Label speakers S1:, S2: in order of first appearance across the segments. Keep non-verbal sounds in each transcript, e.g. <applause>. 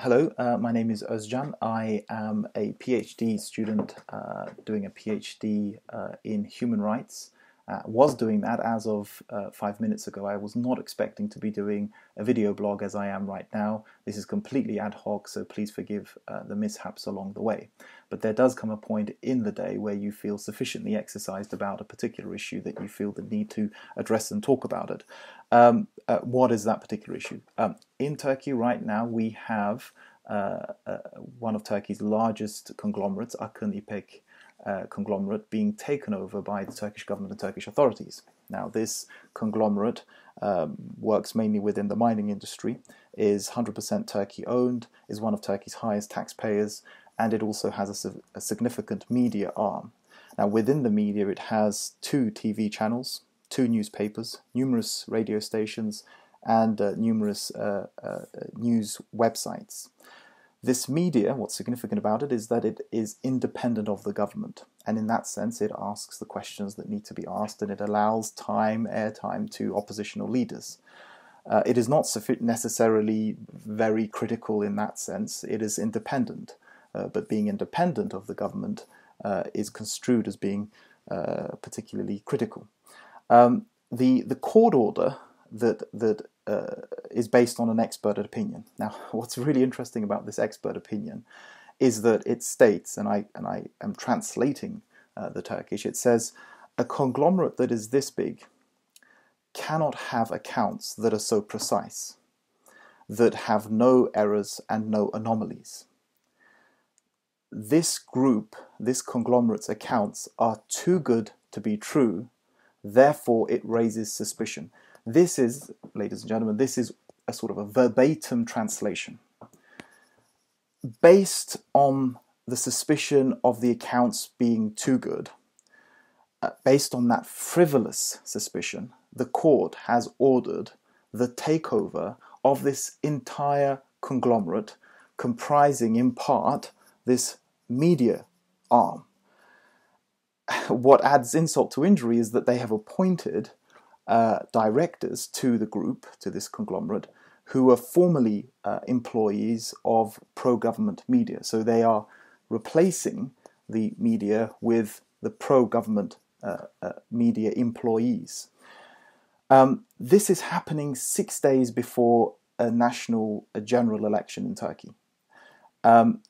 S1: Hello, uh, my name is Özcan. I am a PhD student uh, doing a PhD uh, in human rights. Uh, was doing that as of uh, five minutes ago. I was not expecting to be doing a video blog as I am right now. This is completely ad hoc, so please forgive uh, the mishaps along the way. But there does come a point in the day where you feel sufficiently exercised about a particular issue that you feel the need to address and talk about it. Um, uh, what is that particular issue? Um, in Turkey right now, we have uh, uh, one of Turkey's largest conglomerates, Akın İpek uh, conglomerate being taken over by the Turkish government and Turkish authorities. Now, this conglomerate um, works mainly within the mining industry, is 100% Turkey owned, is one of Turkey's highest taxpayers, and it also has a, a significant media arm. Now, within the media, it has two TV channels, two newspapers, numerous radio stations, and uh, numerous uh, uh, news websites. This media, what's significant about it is that it is independent of the government. And in that sense, it asks the questions that need to be asked and it allows time, airtime to oppositional leaders. Uh, it is not necessarily very critical in that sense, it is independent. Uh, but being independent of the government uh, is construed as being uh, particularly critical. Um, the, the court order that, that uh, is based on an expert opinion. Now, <laughs> what's really interesting about this expert opinion is that it states, and I and I am translating uh, the Turkish. It says a conglomerate that is this big cannot have accounts that are so precise, that have no errors and no anomalies. This group, this conglomerate's accounts are too good to be true, therefore it raises suspicion. This is, ladies and gentlemen, this is a sort of a verbatim translation. Based on the suspicion of the accounts being too good, uh, based on that frivolous suspicion, the court has ordered the takeover of this entire conglomerate, comprising in part this media arm. <sighs> What adds insult to injury is that they have appointed uh, directors to the group, to this conglomerate, who were formerly uh, employees of pro government media. So they are replacing the media with the pro government uh, uh, media employees. Um, this is happening six days before a national a general election in Turkey. Um,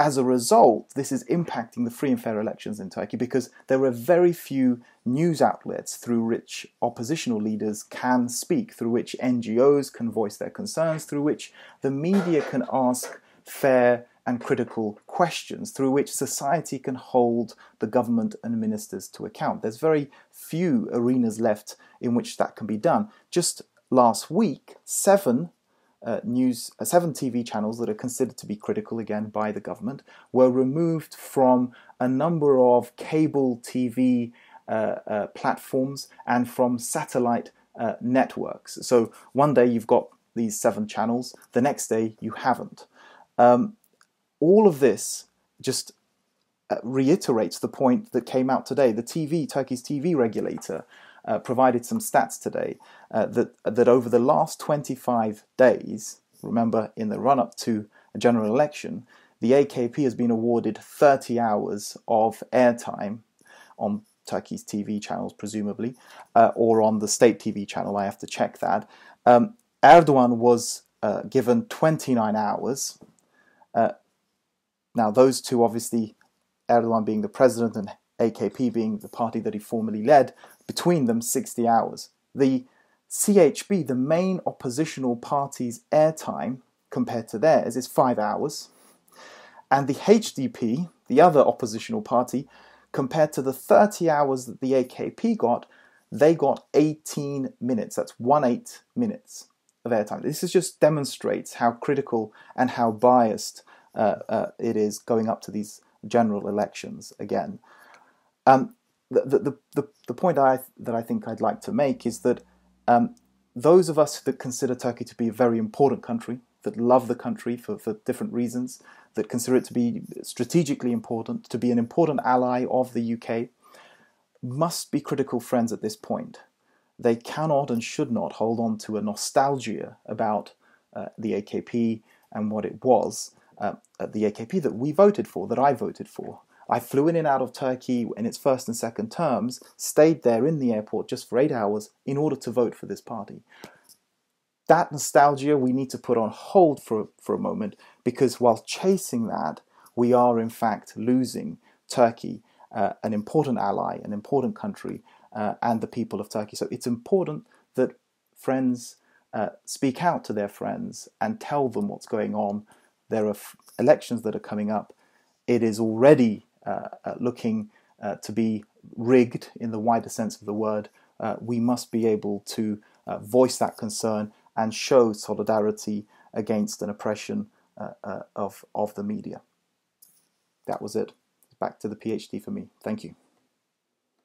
S1: as a result, this is impacting the free and fair elections in Turkey because there are very few news outlets through which oppositional leaders can speak, through which NGOs can voice their concerns, through which the media can ask fair and critical questions, through which society can hold the government and ministers to account. There's very few arenas left in which that can be done. Just last week, seven uh, news, uh, seven TV channels that are considered to be critical again by the government were removed from a number of cable TV uh, uh, platforms and from satellite uh, networks. So one day you've got these seven channels, the next day you haven't. Um, all of this just uh, reiterates the point that came out today. The TV, Turkey's TV regulator, uh, provided some stats today uh, that that over the last 25 days, remember in the run up to a general election, the AKP has been awarded 30 hours of airtime on Turkey's TV channels, presumably, uh, or on the state TV channel. I have to check that. Um, Erdogan was uh, given 29 hours. Uh, now, those two, obviously, Erdogan being the president and AKP being the party that he formerly led, between them 60 hours. The CHP, the main oppositional party's airtime compared to theirs, is five hours. And the HDP, the other oppositional party, compared to the 30 hours that the AKP got, they got 18 minutes. That's one eight minutes of airtime. This is just demonstrates how critical and how biased uh, uh, it is going up to these general elections again. Um, the, the, the, the point I, that I think I'd like to make is that um, those of us that consider Turkey to be a very important country, that love the country for, for different reasons, that consider it to be strategically important, to be an important ally of the UK, must be critical friends at this point. They cannot and should not hold on to a nostalgia about uh, the AKP and what it was uh, the AKP that we voted for, that I voted for. I flew in and out of Turkey in its first and second terms, stayed there in the airport just for eight hours in order to vote for this party. That nostalgia we need to put on hold for, for a moment because while chasing that, we are in fact losing Turkey, uh, an important ally, an important country, uh, and the people of Turkey. So it's important that friends uh, speak out to their friends and tell them what's going on. There are f- elections that are coming up. It is already Uh, uh, looking uh, to be rigged in the wider sense of the word. Uh, we must be able to voice that concern and show solidarity against an oppression of, of the media. That was it. Back to the PhD for me. Thank you.